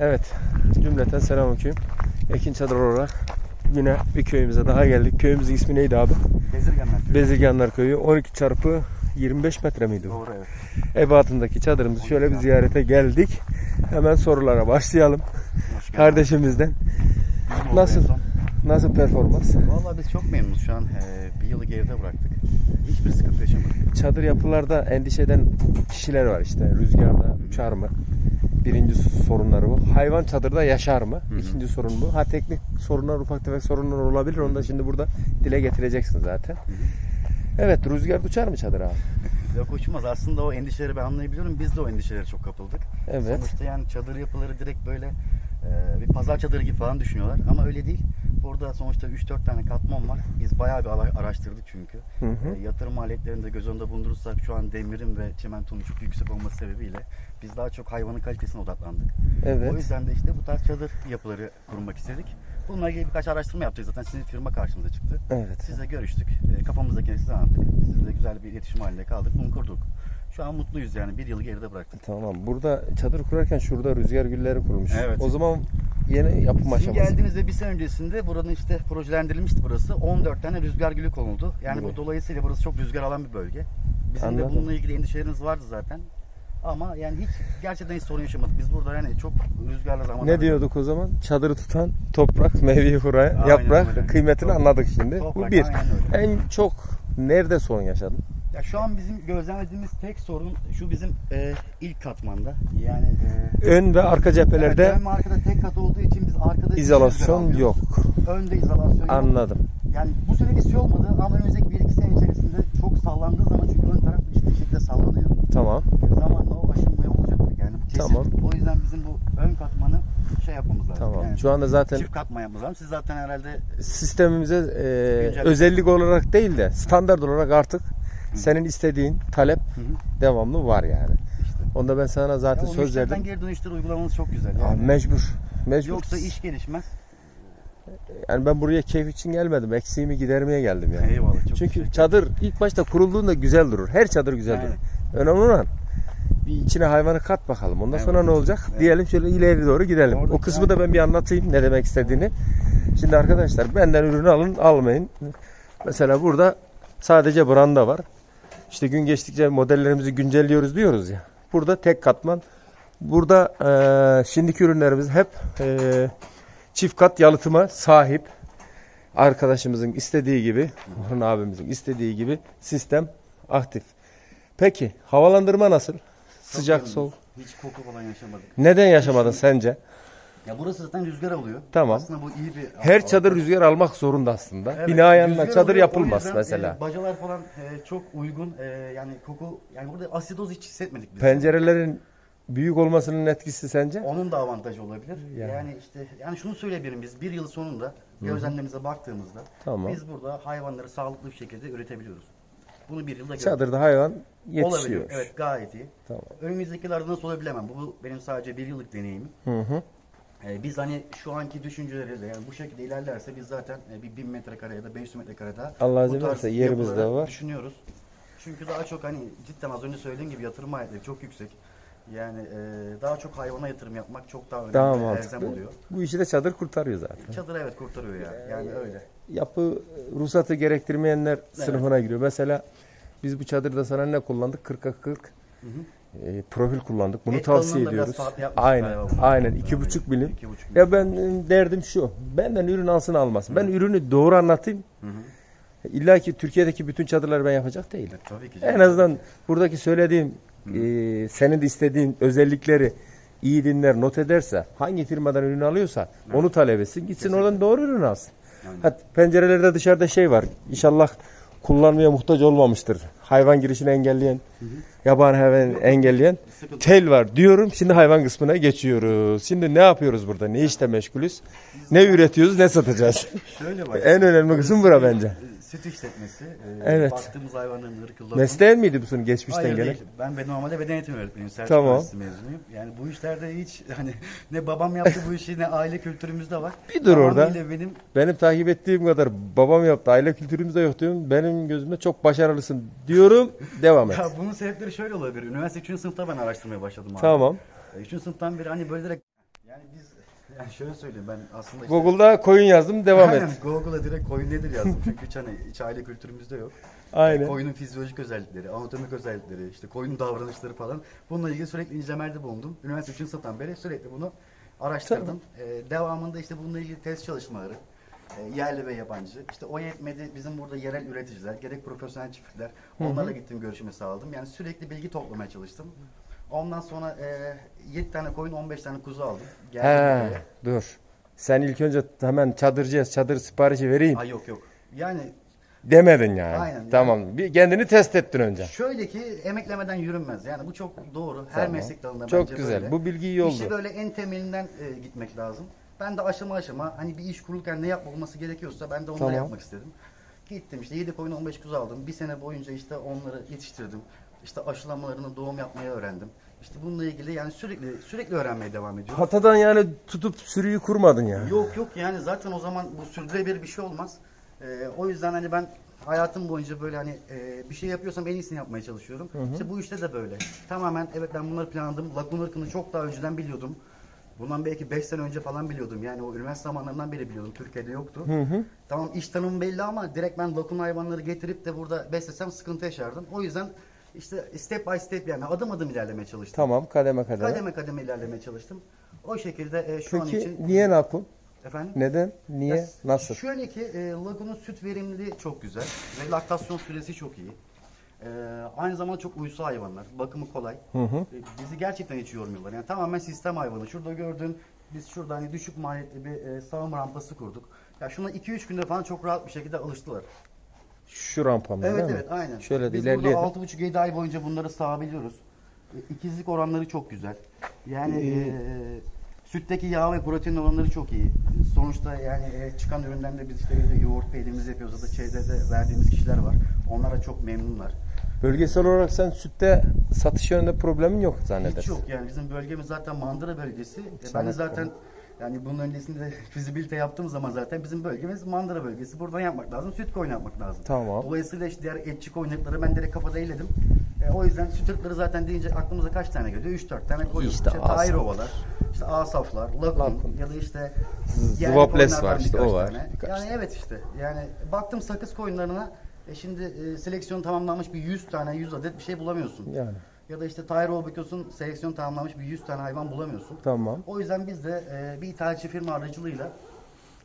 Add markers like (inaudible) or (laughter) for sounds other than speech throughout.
Evet, cümleten selamünaleyküm. Ekin çadır olarak yine bir köyümüze daha geldik. Köyümüzün ismi neydi abi? Bezirganlar köyü. Bezirganlar Köyü. 12 çarpı 25 metre miydi bu? Doğru evet. Ebatındaki çadırımızı şöyle bir ziyarete geldik. Hemen sorulara başlayalım. Kardeşimizden. Bizim oldu Nasıl? en. Nasıl performans? Vallahi biz çok memnunuz şu an. Ee, bir yılı geride bıraktık. Hiçbir sıkıntı yaşamadık. Çadır yapılarda endişe eden kişiler var işte. Rüzgarda uçar mı? Birinci sorunları bu. Hayvan çadırda yaşar mı? hı. İkinci sorun bu. Ha teknik sorunlar, ufak tefek sorunlar olabilir. Onu da şimdi burada dile getireceksin zaten. Evet, rüzgar uçar mı çadır abi? Yok uçmaz. Aslında o endişeleri ben anlayabiliyorum. Biz de o endişelere çok kapıldık. Evet. Sonuçta yani çadır yapıları direkt böyle e, bir pazar çadırı gibi falan düşünüyorlar. Ama öyle değil. Burada sonuçta 3-4 tane katman var. Biz bayağı bir araştırdık çünkü. Hı hı. E, yatırım maliyetlerini de göz önünde bulundurursak şu an demirin ve çimentonun çok yüksek olması sebebiyle biz daha çok hayvanın kalitesine odaklandık. O Evet. yüzden de işte bu tarz çadır yapıları kurmak istedik. Bununla ilgili birkaç araştırma yaptık. Zaten sizin firma karşımıza çıktı. Evet. Sizle görüştük. E, kafamızdakini size anlattık. Sizle güzel bir iletişim halinde kaldık. Bunu kurduk. Şu an mutluyuz yani. Bir yılı geride bıraktık. Tamam. Burada çadır kurarken şurada rüzgar gülleri kurulmuş. Evet. O zaman yeni yapım Sizin aşaması. geldiğinizde bir sene öncesinde buranın işte projelendirilmişti burası. 14 tane rüzgar gülü konuldu. Yani bu dolayısıyla burası çok rüzgar alan bir bölge. Bizim Anladım. de bununla ilgili endişeleriniz vardı zaten. Ama yani hiç gerçekten hiç sorun yaşamadık. Biz burada yani çok rüzgarlı zaman Ne diyorduk o zaman? Çadırı tutan toprak, (laughs) meyveyi kuran, Aynen yaprak öyle. kıymetini Top- anladık şimdi. toprak, Bu bir. aynen öyle. En çok nerede sorun yaşadın? Ya şu an bizim gözlemlediğimiz tek sorun şu bizim e, ilk katmanda. Yani e, Ön ve arka cephelerde Evet, ön ve arkada tek kat olduğu için biz arkada izolasyon yok. Önde izolasyon yok. Anladım. Yani bu sene bir şey olmadı ama önümüzdeki bir iki sene içerisinde çok sallandığı zaman çünkü ön taraf ciddi şekilde sallanıyor. Tamam. Zamanla o aşınmaya olacaktır yani bu kesin. Tamam. O yüzden bizim bu ön katmanı şey yapmamız lazım. Tamam. Yani Şu anda zaten çift katman yapmamız lazım. Siz zaten herhalde sistemimize e, özellik olarak değil de standart olarak artık senin istediğin talep Hı hı. devamlı var yani. işte. Onda ben sana zaten Ya söz verdim. geri dönüşleri uygulamanız çok güzel. Yani. mecbur. Mecbur. Yoksa iş gelişmez. Yani ben buraya keyif için gelmedim. Eksiğimi gidermeye geldim yani. Eyvallah. Çok Çünkü çadır ilk başta kurulduğunda güzel durur. Her çadır güzel Yani. durur. Önemli olan bir içine hayvanı kat bakalım. Ondan sonra Evet. ne olacak? Evet. Diyelim şöyle ileri doğru gidelim. Orada o kısmı yani- da ben bir anlatayım ne demek istediğini. Şimdi arkadaşlar benden ürünü alın almayın. Mesela burada sadece branda var. İşte gün geçtikçe modellerimizi güncelliyoruz diyoruz ya. Burada tek katman. Burada eee şimdiki ürünlerimiz hep eee, çift kat yalıtıma sahip. Arkadaşımızın istediği gibi, Orhun abimizin istediği gibi sistem aktif. Peki havalandırma nasıl? Sıcak soğuk. Hiç koku falan yaşamadık. Neden yaşamadın sence? Ya burası zaten rüzgar alıyor. Tamam. Aslında bu iyi bir Her çadır rüzgar almak zorunda aslında. Evet, Bina yanına rüzgar çadır alıyor. yapılmaz yüzden, mesela. e, bacalar falan e, çok uygun. E, yani koku yani burada asidoz hiç hissetmedik biz. Pencerelerin büyük olmasının etkisi sence? Onun da avantajı olabilir. Yani. Yani. işte yani şunu söyleyebilirim biz bir yıl sonunda gözlemlerimize baktığımızda Tamam. biz burada hayvanları sağlıklı bir şekilde üretebiliyoruz. Bunu bir yılda gördük. Çadırda hayvan Olabiliyor. yetişiyor. Evet gayet iyi. Tamam. Önümüzdekilerde nasıl olabilir bilemem. Bu benim sadece bir yıllık deneyimim. Hı hı. Ee, biz hani şu anki düşünceleriyle yani bu şekilde ilerlerse biz zaten e, bir 1000 metrekare ya da 500 metrekare daha Allah bu izin tarz verirse yerimiz de yapıları var. Düşünüyoruz. Çünkü daha çok hani cidden az önce söylediğim gibi yatırım maliyetleri çok yüksek. Yani e, daha çok hayvana yatırım yapmak çok daha önemli. Daha ve elzem mantıklı. oluyor. Bu işi de çadır kurtarıyor zaten. Çadır evet kurtarıyor ya. Yani öyle. Yapı ruhsatı gerektirmeyenler sınıfına giriyor. Mesela biz bu çadırda sana ne kullandık? 40'a 40 Hı hı. E, profil kullandık. Bunu Et tavsiye ediyoruz. Aynen. Aynen. İki buçuk milim. İki buçuk. Ya ben e, derdim şu. Benden ürün alsın almasın. Ben ürünü doğru anlatayım. Hı hı. İlla ki Türkiye'deki bütün çadırları ben yapacak değilim. Tabii ki. En canım. azından buradaki söylediğim e, senin de istediğin özellikleri iyi dinler not ederse hangi firmadan ürün alıyorsa onu talep etsin gitsin oradan doğru ürün alsın. Hat, pencerelerde dışarıda şey var İnşallah kullanmaya muhtaç olmamıştır. Hayvan girişini engelleyen, yabani hayvan engelleyen tel var diyorum. Şimdi hayvan kısmına geçiyoruz. Şimdi ne yapıyoruz burada? Ne işte meşgulüz? Ne üretiyoruz, ne satacağız? En önemli kısım bura bence. Süt işletmesi. e, Evet. Baktığımız hayvanların ırkılları. Mesleğin miydi bu senin geçmişten Hayır gelen? değil. Ben ben normalde beden eğitimi öğretmeniyim. Selçuk Tamam. Üniversitesi mezunuyum. Yani bu işlerde hiç (laughs) hani ne babam yaptı bu işi ne aile kültürümüzde var. Bir dur orada. Benim Benim takip ettiğim kadar babam yaptı, aile kültürümüzde yok diyorum. Benim gözümde çok başarılısın diyorum. (laughs) Devam et. ya bunun sebepleri şöyle olabilir. Üniversite 3. sınıfta ben araştırmaya başladım abi. Tamam. 3. sınıftan beri hani böyle direkt Yani biz yani şöyle söyleyeyim ben aslında işte, Google'da koyun yazdım devam et. Aynen, Google'a direkt koyun nedir yazdım çünkü hiç hani iç aile kültürümüzde yok. Aynen. Koyunun fizyolojik özellikleri, anatomik özellikleri, işte koyunun davranışları falan. Bununla ilgili sürekli incemelerde bulundum. Üniversite 3. sınıftan beri sürekli bunu araştırdım. Ee, devamında işte bununla ilgili test çalışmaları, e, yerli ve yabancı. İşte o yetmedi bizim burada yerel üreticiler, gerek profesyonel çiftlikler. Onlarla gittim görüşme sağladım. Yani sürekli bilgi toplamaya çalıştım. Ondan sonra e, 7 tane koyun, 15 tane kuzu aldım. Geldim He, buraya. dur. Sen ilk önce hemen çadırcıya çadır siparişi vereyim Ay yok yok. Yani demedin yani. Aynen, Tamam. Bir kendini test ettin önce. Şöyle ki emeklemeden yürünmez. Yani bu çok doğru. Her Tamam. meslek dalında Çok bence güzel. böyle. Bu bilgi iyi oldu. İşi böyle en temelinden e, gitmek lazım. Ben de aşama aşama hani bir iş kurulurken ne yapılması gerekiyorsa ben de onları Tamam. yapmak istedim. Gittim işte 7 koyun 15 kuzu aldım. Bir sene boyunca işte onları yetiştirdim. İşte aşılamalarını doğum yapmayı öğrendim. İşte bununla ilgili yani sürekli sürekli öğrenmeye devam ediyorum. Hatadan yani tutup sürüyü kurmadın yani. Yok yok yani zaten o zaman bu sürdürülebilir bir şey olmaz. Ee, o yüzden hani ben hayatım boyunca böyle hani e, bir şey yapıyorsam en iyisini yapmaya çalışıyorum. İşte bu işte de böyle. Tamamen evet ben bunları planladım. Lagun ırkını çok daha önceden biliyordum. Bundan belki 5 sene önce falan biliyordum. Yani o üniversite zamanlarından beri biliyordum. Türkiye'de yoktu. Hı hı. Tamam iş tanımı belli ama direkt ben lakun hayvanları getirip de burada beslesem sıkıntı yaşardım. O yüzden işte step by step yani adım adım ilerlemeye çalıştım. Tamam kademe kademe. Kademe kademe ilerlemeye çalıştım. O şekilde e, şu an Peki için... niye nakun? Efendim? Neden? Niye? Ya, Nasıl? Şöyle ki e, Lagun'un süt verimliliği çok güzel ve laktasyon süresi çok iyi. E, aynı zamanda çok uysal hayvanlar. Bakımı kolay. Hı hı. E, bizi gerçekten hiç yormuyorlar. Yani tamamen sistem hayvanı. Şurada gördüğün biz şurada hani düşük maliyetli bir e, sağım rampası kurduk. Ya şuna 2-3 günde falan çok rahat bir şekilde alıştılar. Şu rampamda Evet değil mi? evet aynen. Şöyle de Biz ilerleyelim. burada 6,5-7 ay boyunca bunları sağabiliyoruz. E, İkizlik oranları çok güzel. Yani Ee, e, sütteki yağ ve protein oranları çok iyi. Sonuçta yani e, çıkan üründen de biz işte evde yoğurt peynirimizi yapıyoruz. Ya da çevrede verdiğimiz kişiler var. Onlar da çok memnunlar. Bölgesel olarak sen sütte satış yönünde problemin yok zannedersin. Hiç yok yani bizim bölgemiz zaten mandıra bölgesi. E, ben de Sanat zaten yani bunun öncesinde (laughs) fizibilite yaptığım zaman zaten bizim bölgemiz mandıra bölgesi. Buradan yapmak lazım. Süt koyunu yapmak lazım. Tamam. Dolayısıyla işte diğer etçi koyunlukları ben direkt kafada eyledim. E, o yüzden süt ırkları zaten deyince aklımıza kaç tane geliyor? 3-4 tane koyuyoruz. İşte İşte. Tahir ovalar, işte asaflar, lakun, Lakun. ya da işte Z- yerli Zıvaples koyunlardan var işte, o var, tane. birkaç yani tane. evet işte yani baktım sakız koyunlarına e, şimdi e, seleksiyon tamamlanmış bir 100 tane 100 adet bir şey bulamıyorsun. Yani Ya da işte Tahir Ova bakıyorsun seleksiyon tamamlanmış bir 100 tane hayvan bulamıyorsun. tamam. O yüzden biz de e, bir ithalatçı firma aracılığıyla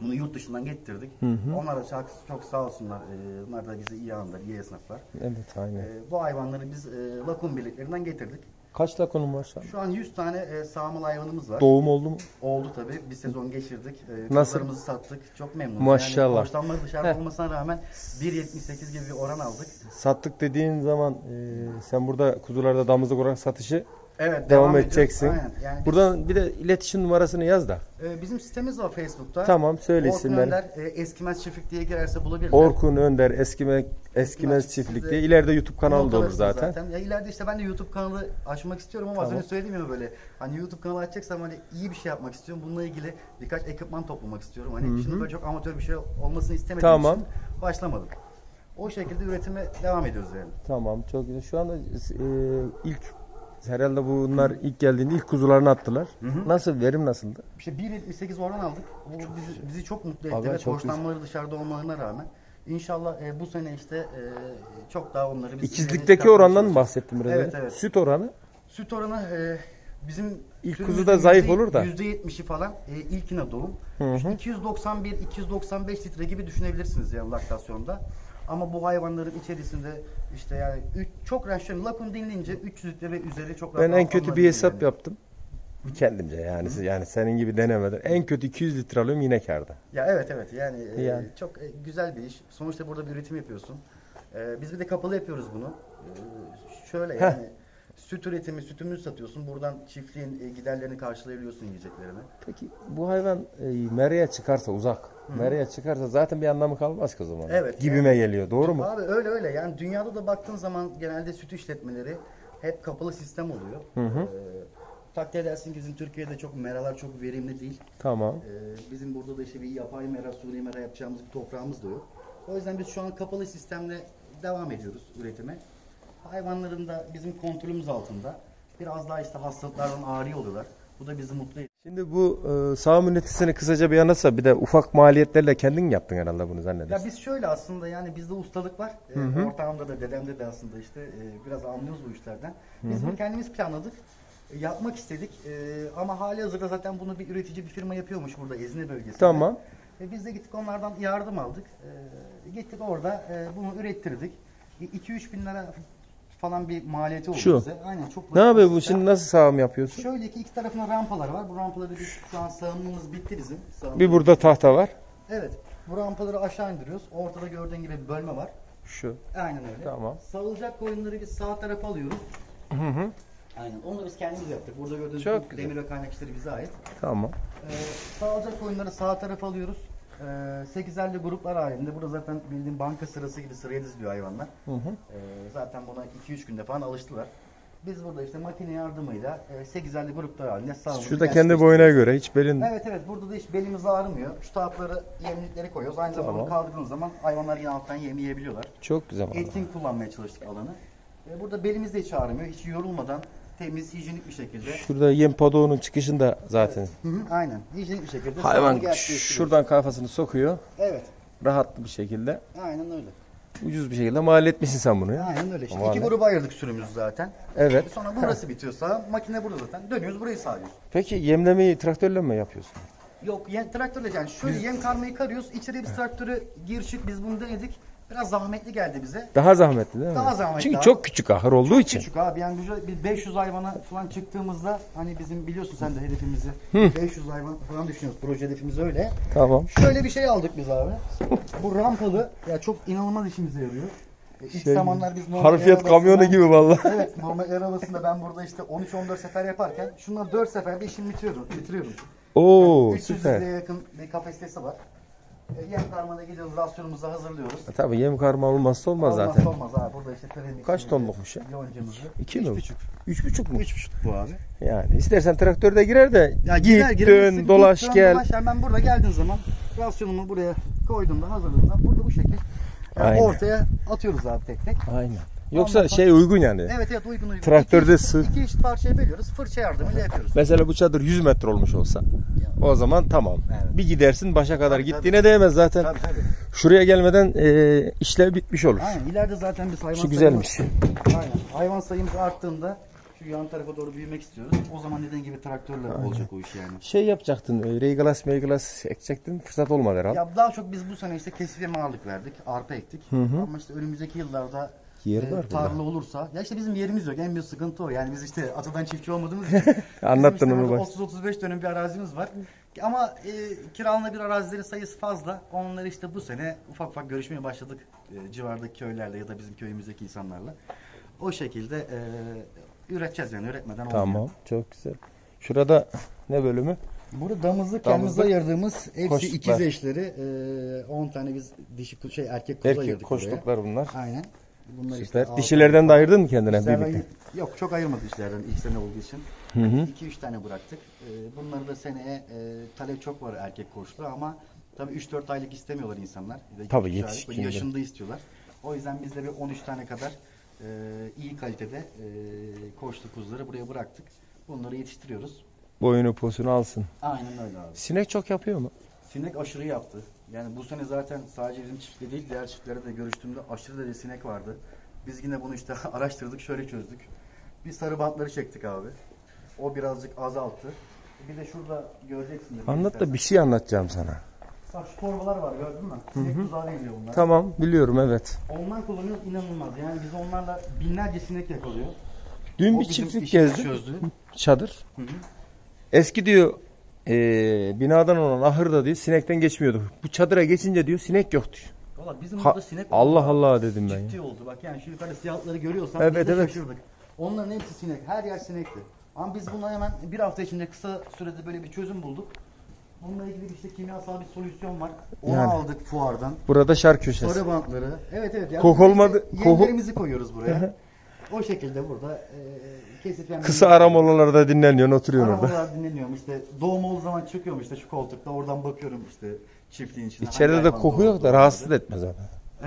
bunu yurt dışından getirdik. Hı hı. Onlar da çok, çok sağ olsunlar. E, onlar da bizi iyi anlar, iyi esnaflar. Evet aynen. E, bu hayvanları biz e, Lakun birliklerinden getirdik. Kaç lakonun var şu an? Şu an 100 tane e, sağmalı hayvanımız var. Doğum oldu mu? Oldu tabii. Bir sezon geçirdik. E, Nasıl? sattık. Çok memnunuz. Maşallah. Yani borçlanmaları dışarıda Heh. olmasına rağmen 1.78 gibi bir oran aldık. Sattık dediğin zaman e, sen burada kuzularda damızlık olarak satışı Evet. devam, ediyoruz. edeceksin. Aynen. Yani Buradan bir de iletişim numarasını yaz da. e, bizim sitemiz var Facebook'ta. Tamam söyle Orkun isimleri. Önder, e, Eskimez Çiftlik diye girerse bulabilirler. Orkun Önder Eskime, Eskimez Çiftlik diye. İleride YouTube kanalı da olur alırsınız zaten. Ya ileride işte ben de YouTube kanalı açmak istiyorum ama az Tamam. önce söylediğim gibi böyle hani YouTube kanalı açacaksam hani iyi bir şey yapmak istiyorum. Bununla ilgili birkaç ekipman toplamak istiyorum. Hani Hı hı. şimdi böyle çok amatör bir şey olmasını istemediğim Tamam. için başlamadım. O şekilde üretime devam ediyoruz yani. Tamam çok güzel. Şu anda e, ilk herhalde bunlar ilk geldiğinde ilk kuzularını attılar. Hı hı. Nasıl verim nasıldı? İşte 1.78 oran aldık. Bu bizi, bizi çok mutlu etti ve çok borçlanmaları dışarıda olmalarına rağmen. İnşallah e, bu sene işte e, çok daha onları biz İkizlikteki orandan mı bahsettim biraz Evet, evet. Süt oranı Süt oranı e, bizim İlk sürümüzün kuzuda zayıf olur da. %70'i falan e, ilkine doğum. Hı İşte hı. 291 295 litre gibi düşünebilirsiniz yani laktasyonda. Ama bu hayvanların içerisinde işte yani üç, çok rasyonel lakun dinleyince 300 litre ve üzeri çok ben rahat en kötü bir hesap yani. yaptım. Kendimce yani yani senin gibi denemeden en kötü 200 litre alıyorum yine karda. Ya evet evet yani, e, Yani. çok e, güzel bir iş. Sonuçta burada bir üretim yapıyorsun. E, biz bir de kapalı yapıyoruz bunu. E, şöyle yani süt üretimi, sütümüzü satıyorsun. Buradan çiftliğin e, giderlerini karşılayabiliyorsun yiyeceklerini. Peki bu hayvan e, meraya çıkarsa uzak. Meraya çıkarsa zaten bir anlamı kalmaz ki o zaman. Evet, Gibime geliyor. Doğru mu? Abi öyle öyle yani dünyada da baktığın zaman genelde süt işletmeleri hep kapalı sistem oluyor. Hı hı. Ee, takdir edersin ki bizim Türkiye'de çok meralar çok verimli değil. Tamam. Ee, bizim burada da işte bir yapay mera, suni mera yapacağımız bir toprağımız da yok. O yüzden biz şu an kapalı sistemle devam ediyoruz üretime. Hayvanların da bizim kontrolümüz altında. Biraz daha işte hastalıklardan ağrı oluyorlar. Bu da bizi mutlu ediyor. Şimdi bu e, sağım ünitesini kısaca bir anlatsa bir de ufak maliyetlerle kendin yaptın herhalde bunu Ya zannedersin. biz şöyle aslında yani bizde ustalık var. Ee, ortağımda da dedemde de aslında işte e, biraz anlıyoruz bu işlerden. Biz bunu kendimiz planladık. E, yapmak istedik. E, ama hali hazırda zaten bunu bir üretici bir firma yapıyormuş burada Ezine bölgesinde. Tamam. Ve biz de gittik onlardan yardım aldık. E, gittik orada e, bunu ürettirdik. 2-3 bin lira falan bir maliyeti oldu Şu. bize. Aynen çok Ne yapıyor bu şimdi nasıl sağım yapıyorsun? Şöyle ki iki tarafına rampalar var. Bu rampaları biz şu an sağımımız bitti bizim. Sağımımız Bir burada tahta var. Evet. Bu rampaları aşağı indiriyoruz. Ortada gördüğün gibi bir bölme var. Şu. Aynen öyle. Tamam. Sağılacak koyunları biz sağ tarafa alıyoruz. Hı hı. Aynen. Onu da biz kendimiz yaptık. Burada gördüğünüz Çok güzel. demir ve kaynak işleri bize ait. Tamam. Ee, sağılacak koyunları sağ tarafa alıyoruz. Ee, 8'erli gruplar halinde. Burada zaten bildiğin banka sırası gibi sıraya diziliyor hayvanlar. Hı hı. Ee, zaten buna 2-3 günde falan alıştılar. Biz burada işte makine yardımıyla e, 8'erli gruplar halinde sağımızı Şurada kendi boyuna göre hiç belin Evet evet burada da hiç belimiz ağrımıyor. Şu tarafları yemlikleri koyuyoruz. Aynı zamanda Tamam. kaldırdığınız zaman hayvanlar yine alttan yem yiyebiliyorlar. çok güzel. vallahi. Etkin kullanmaya çalıştık alanı. E, burada belimiz de hiç ağrımıyor. Hiç yorulmadan temiz, hijyenik bir şekilde. Şurada yem padoğunun çıkışında zaten Hı hı, aynen. Hijyenik bir şekilde. hayvan şuradan kafasını sokuyor. Evet. Rahat bir şekilde. Aynen öyle. Ucuz bir şekilde mal etmişsin sen bunu ya. Aynen öyle. İşte iki gruba ayırdık sürümümüzü zaten. Evet. Sonra burası bitiyorsa makine burada zaten. Dönüyoruz burayı sağlıyoruz. Peki yemlemeyi traktörle mi yapıyorsun? Yok yem, traktörle yani şöyle yem karmayı karıyoruz. İçeriye biz traktörü gir çık biz bunu denedik. Biraz zahmetli geldi bize. Daha zahmetli değil mi? Daha zahmetli Çünkü abi. çok küçük ahır olduğu için. Küçük abi yani biz- biz 500 hayvana falan çıktığımızda hani bizim biliyorsun sen de hedefimizi 500 hayvan falan düşünüyoruz. Proje hedefimiz öyle. Tamam. Şöyle bir şey aldık biz abi. Bu rampalı ya çok inanılmaz işimize yarıyor. E, İlk Şey, zamanlar biz normal Harfiyat kamyonu gibi vallahi. Evet normal arabasında ben burada işte 13-14 sefer yaparken şunlar 4 seferde işimi bitiriyorum. bitiriyorum. Oo 300 süper. yakın bir kapasitesi var. E, yem karmada gidiyoruz rasyonumuzu hazırlıyoruz. E, Tabii yem karma olmazsa olmaz Olmazsa zaten. Olmaz abi burada işte kremik. Kaç tonlukmuş ya? Yoncamızı. İki mi? Üç buçuk. Üç buçuk mu? Üç buçuk bu abi. Yani istersen traktörde girer de git dön dolaş dön, gel. Dolaş. Yani ben burada geldiğim zaman rasyonumu buraya koyduğumda hazırladığımda burada bu şekil Aynen. ortaya atıyoruz abi tek tek. Aynen. Yoksa Ondan şey uygun yani. Evet evet uygun uygun. Traktörde iki, sığ- iki eşit parçaya bölüyoruz. Fırça yardımıyla yapıyoruz. Mesela bu çadır 100 metre olmuş olsa o zaman tamam. Evet. Bir gidersin başa kadar Tabii, gittiğine değmez zaten. Tabii tabii. Şuraya gelmeden e, işlev bitmiş olur. Aynen ileride zaten biz hayvan Şu güzelmiş. sayımız- Aynen. Hayvan sayımız arttığında şu yan tarafa doğru büyümek istiyoruz. O zaman dediğin gibi traktörle olacak o iş yani. Şey yapacaktın, e, reyglas meyglas ekecektin fırsat olmadı herhalde. Ya daha çok biz bu sene işte kesif ağırlık verdik. Arpa ektik. Ama işte önümüzdeki yıllarda Yer e, var burada. tarla olursa. Ya işte bizim yerimiz yok. En büyük sıkıntı o. Yani biz işte atadan çiftçi olmadığımız (laughs) için. Anlattın bizim onu işte bak. burada 30-35 dönüm bir arazimiz var. Ama e, kiralanabilir arazilerin sayısı fazla. Onları işte bu sene ufak ufak görüşmeye başladık. E, civardaki köylerle ya da bizim köyümüzdeki insanlarla. O şekilde e, üreteceğiz yani üretmeden olmuyor. Tamam, çok güzel. Şurada ne bölümü? Burada damızlık kendimize ayırdığımız hepsi Koçluklar. ikiz eşleri. E, 10 tane biz dişi şey erkek kuzu Erkek ayırdık buraya. koçluklar bunlar. Aynen. Bunlar Süper. altı- Dişilerden de ayırdın mı kendine bir Dişlerden- bitti? Yok çok ayırmadı işlerden ilk sene olduğu için. Hı hı. 2-3 tane bıraktık. Ee, bunları da seneye e, talep çok var erkek koçlu ama tabii 3-4 aylık istemiyorlar insanlar. Tabii yetişkinde. Yaşında istiyorlar. O yüzden biz de bir 13 tane kadar e, iyi kalitede e, koçlu kuzuları buraya bıraktık. Bunları yetiştiriyoruz. Boyunu posunu alsın. Aynen öyle abi. Sinek çok yapıyor mu? Sinek aşırı yaptı. Yani bu sene zaten sadece bizim çiftlikte değil diğer çiftlere de görüştüğümde aşırı derece sinek vardı. Biz yine bunu işte (laughs) araştırdık şöyle çözdük. Bir sarı bantları çektik abi. O birazcık azalttı. Bir de şurada göreceksin. Anlat da bir şey anlatacağım sana. Bak şu torbalar var gördün mü? Sinek tuzağı geliyor bunlar. Tamam, biliyorum evet. Ondan kullanıyoruz inanılmaz. Yani biz onlarla binlerce sinek yakalıyor. Dün O bir bizim çiftlik işimizi gezdim. çözdü. Çadır. Hı hı. Eski diyor eee, binadan olan ahırda diyor sinekten geçmiyordu. Bu çadıra geçince diyor sinek yok diyor. Valla bizim Ha- burada sinek Allah. Allah dedim ben ya. Ciddi oldu. Bak yani şu yukarı siyahları görüyorsan Evet, biz de evet. şaşırdık. Onların hepsi sinek. Her yer sinekti. Ama biz buna hemen bir hafta içinde kısa sürede böyle bir çözüm bulduk. Bununla ilgili işte kimyasal bir solüsyon var. Onu Yani. aldık fuardan. Burada şar köşesi. Sarı bantları. Evet evet. Yani Kok olmadı- Yemlerimizi koyuyoruz buraya. O şekilde burada e, kesip Kısa ara molalarda dinleniyorsun, oturuyorsun orada. Aramalar dinleniyorum işte doğum olduğu zaman çıkıyorum işte şu koltukta oradan bakıyorum işte çiftliğin içine. İçeride de koku yok da rahatsız etmez abi.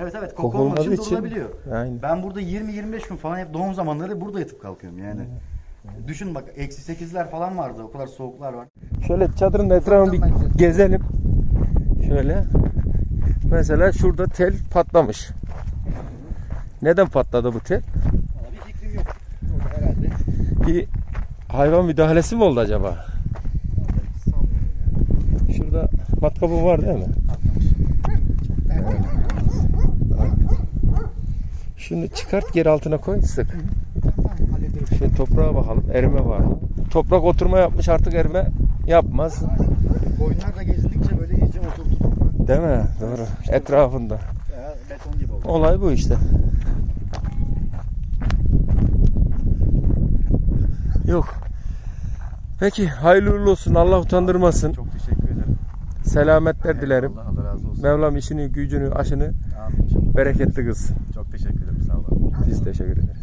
Evet evet koku, Koku olmadığı olmadığı için için- durulabiliyor. Aynen. Ben burada 20-25 gün falan hep doğum zamanları burada yatıp kalkıyorum yani. Düşün bak eksi sekizler falan vardı. O kadar soğuklar var. Şöyle çadırın etrafını bir gezelim. Şöyle. Mesela şurada tel patlamış. Neden patladı bu tel? Valla bir fikrim yok. Orada herhalde. Bir hayvan müdahalesi mi oldu acaba? Şurada matkabı var değil mi? Şunu çıkart geri altına koy sık. Şimdi toprağa bakalım erime var mı? Toprak oturma yapmış artık erime yapmaz. Koyunlar da gezindikçe böyle iyice oturdu toprağa. Değil mi? Doğru. Etrafında. Beton gibi oldu. Olay bu işte. Yok. Peki hayırlı uğurlu olsun. Allah utandırmasın. Çok teşekkür ederim. Selametler dilerim. Allah, Allah razı olsun. Mevlam işini, gücünü, aşını Amin. bereketli kılsın. Çok teşekkür ederim. Sağ olun. Biz teşekkür ederiz.